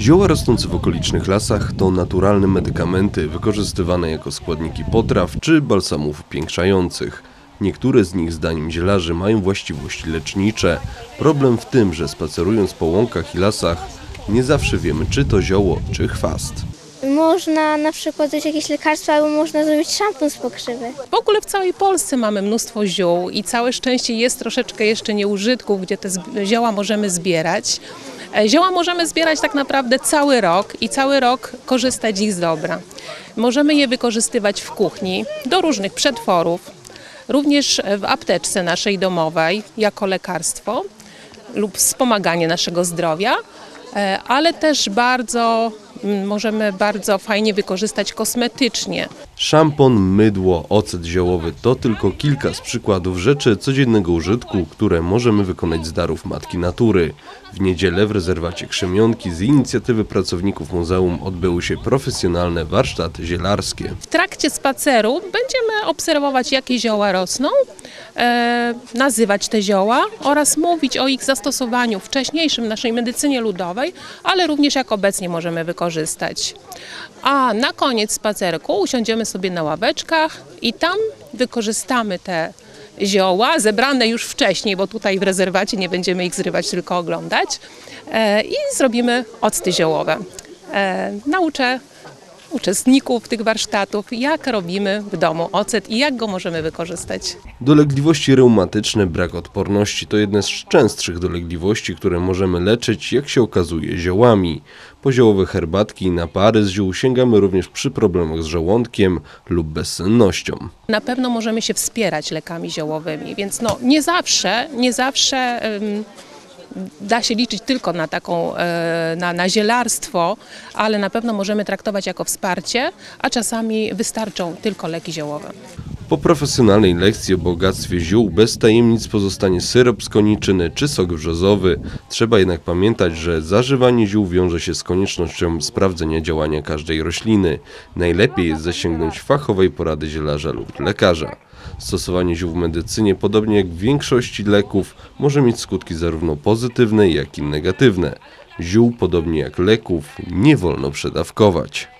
Zioła rosnące w okolicznych lasach to naturalne medykamenty wykorzystywane jako składniki potraw czy balsamów upiększających. Niektóre z nich, zdaniem zielarzy, mają właściwości lecznicze. Problem w tym, że spacerując po łąkach i lasach, nie zawsze wiemy, czy to zioło, czy chwast. Można na przykład dać jakieś lekarstwo, albo można zrobić szampon z pokrzywy. W ogóle w całej Polsce mamy mnóstwo ziół i całe szczęście jest troszeczkę jeszcze nieużytków, gdzie te zioła możemy zbierać. E, Zioła możemy zbierać tak naprawdę cały rok i cały rok korzystać ich z dobra. Możemy je wykorzystywać w kuchni do różnych przetworów, również w apteczce naszej domowej jako lekarstwo lub wspomaganie naszego zdrowia, e, ale też bardzo możemy bardzo fajnie wykorzystać kosmetycznie. Szampon, mydło, ocet ziołowy to tylko kilka z przykładów rzeczy codziennego użytku, które możemy wykonać z darów Matki Natury. W niedzielę w rezerwacie Krzemionki z inicjatywy pracowników muzeum odbyły się profesjonalne warsztaty zielarskie. W trakcie spaceru będziemy obserwować, jakie zioła rosną, e, nazywać te zioła oraz mówić o ich zastosowaniu wcześniejszym w naszej medycynie ludowej, ale również jak obecnie możemy wykorzystać. A na koniec spacerku usiądziemy sobie na ławeczkach i tam wykorzystamy te zioła, zebrane już wcześniej, bo tutaj w rezerwacie nie będziemy ich zrywać, tylko oglądać e, i zrobimy octy ziołowe. E, nauczę uczestników tych warsztatów, jak robimy w domu ocet i jak go możemy wykorzystać. Dolegliwości reumatyczne, brak odporności to jedne z częstszych dolegliwości, które możemy leczyć, jak się okazuje, ziołami. Po ziołowe herbatki i napary z ziół sięgamy również przy problemach z żołądkiem lub bezsennością. Na pewno możemy się wspierać lekami ziołowymi, więc no, nie zawsze, nie zawsze da się liczyć tylko na taką, e, na, na zielarstwo, ale na pewno możemy traktować jako wsparcie, a czasami wystarczą tylko leki ziołowe. Po profesjonalnej lekcji o bogactwie ziół bez tajemnic pozostanie syrop z koniczyny czy sok brzozowy. Trzeba jednak pamiętać, że zażywanie ziół wiąże się z koniecznością sprawdzenia działania każdej rośliny. Najlepiej jest zasięgnąć fachowej porady zielarza lub lekarza. Stosowanie ziół w medycynie, podobnie jak w większości leków, może mieć skutki zarówno pozytywne, jak i negatywne. Ziół, podobnie jak leków, nie wolno przedawkować.